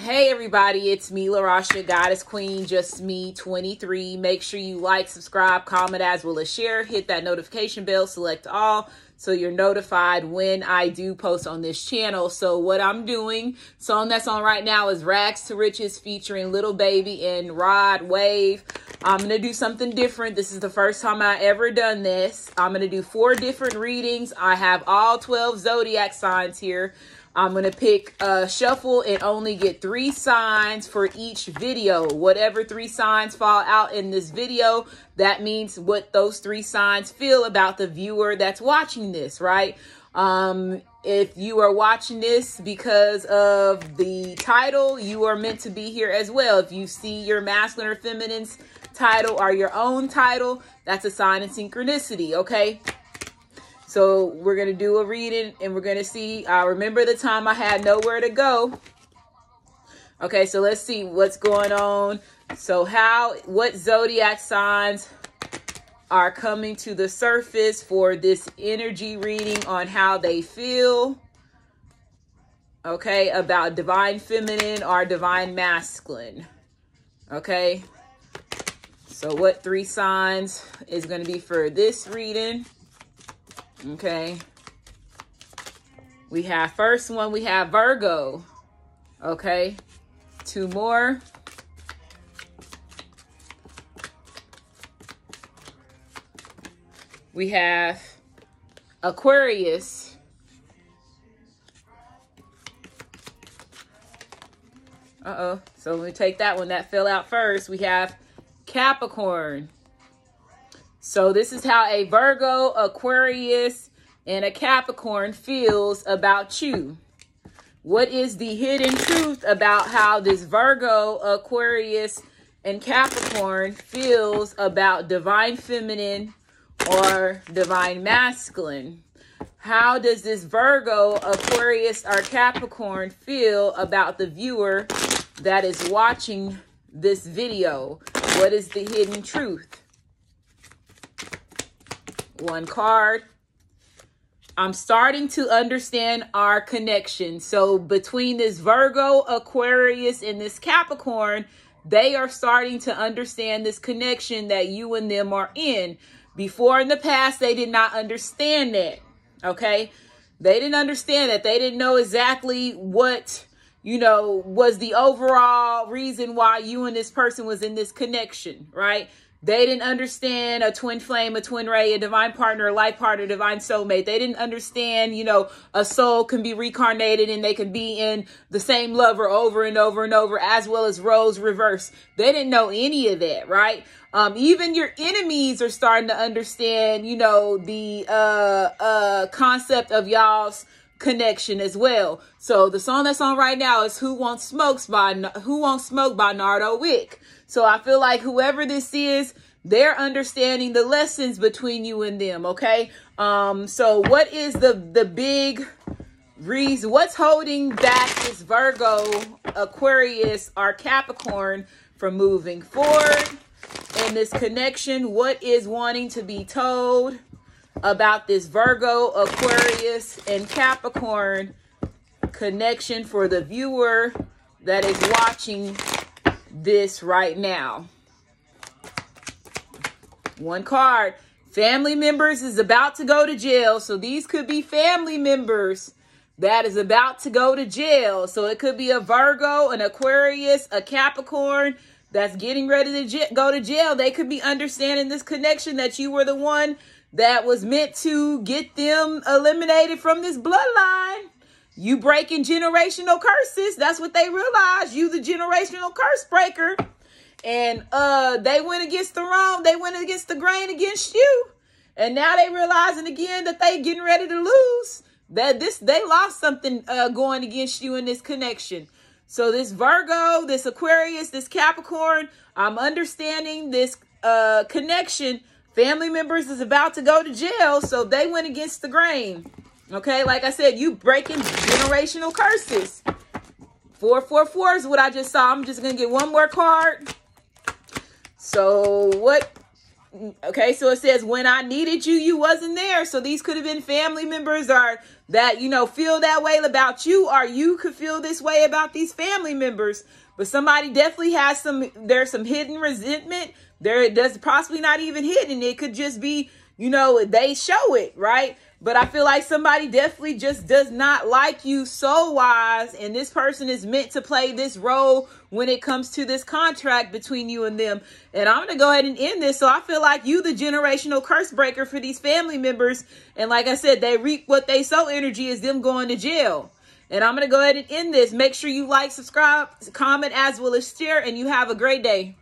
Hey everybody, it's me, LaRasha, Goddess Queen, just me, 23. Make sure you like, subscribe, comment as well as share. Hit that notification bell, select all, so you're notified when I do post on this channel. So what I'm doing, song that's on right now is Rags to Riches featuring Lil Baby and Rod Wave. I'm going to do something different. This is the first time I ever done this. I'm going to do four different readings. I have all 12 zodiac signs here. I'm going to pick a shuffle and only get three signs for each video. Whatever three signs fall out in this video, that means what those three signs feel about the viewer that's watching this, right? Um, if you are watching this because of the title, you are meant to be here as well. If you see your masculine or feminine's title or your own title, that's a sign of synchronicity, okay? So we're going to do a reading and we're going to see. I remember the time I had nowhere to go. Okay, so let's see what's going on. So how, what zodiac signs are coming to the surface for this energy reading on how they feel. Okay, about divine feminine or divine masculine. Okay, so what three signs is going to be for this reading? Okay. We have first one, we have Virgo. Okay. Two more. We have Aquarius. Uh-oh. So let me take that one. That fell out first. We have Capricorn. So this is how a Virgo, Aquarius, and a Capricorn feels about you. What is the hidden truth about how this Virgo, Aquarius, and Capricorn feels about divine feminine or divine masculine? How does this Virgo, Aquarius, or Capricorn feel about the viewer that is watching this video? What is the hidden truth? One card. I'm starting to understand our connection. So between this Virgo, Aquarius, and this Capricorn, they are starting to understand this connection that you and them are in. Before in the past, they did not understand that. Okay. They didn't understand that. They didn't know exactly what, you know, was the overall reason why you and this person was in this connection, right? They didn't understand a twin flame, a twin ray, a divine partner, a life partner, divine soulmate. They didn't understand, you know, a soul can be reincarnated and they can be in the same lover over and over and over, as well as roles reverse. They didn't know any of that, right? Um, even your enemies are starting to understand, you know, the uh uh concept of y'all's connection as well. So the song that's on right now is "Who Wants Smokes" by Who Wants Smoke by Nardo Wick. So I feel like whoever this is, they're understanding the lessons between you and them. Okay. Um. So what is the the big reason? What's holding back this Virgo, Aquarius, or Capricorn from moving forward in this connection? What is wanting to be told? About this Virgo, Aquarius, and Capricorn connection for the viewer that is watching this right now. One card. Family members is about to go to jail. So these could be family members that is about to go to jail. So it could be a Virgo, an Aquarius, a Capricorn that's getting ready to go to jail. They could be understanding this connection that you were the one that was meant to get them eliminated from this bloodline. You breaking generational curses. That's what they realized. You the generational curse breaker. And uh they went against the wrong, they went against the grain against you. And now they realizing again that they getting ready to lose. That this they lost something uh going against you in this connection. So this Virgo, this Aquarius, this Capricorn, I'm understanding this uh connection family members is about to go to jail, so they went against the grain. Okay, like I said, you breaking generational curses. 444 is what I just saw. I'm just going to get one more card. So what? Okay, so it says, when I needed you, you wasn't there. So these could have been family members or that, you know, feel that way about you or you could feel this way about these family members. But somebody definitely has some, there's some hidden resentment. There it does possibly not even hidden. It could just be, you know, they show it, right? But I feel like somebody definitely just does not like you so wise. And this person is meant to play this role when it comes to this contract between you and them. And I'm going to go ahead and end this. So I feel like you, the generational curse breaker for these family members. And like I said, they reap what they sow energy is them going to jail. And I'm going to go ahead and end this. Make sure you like, subscribe, comment, as well as share. And you have a great day.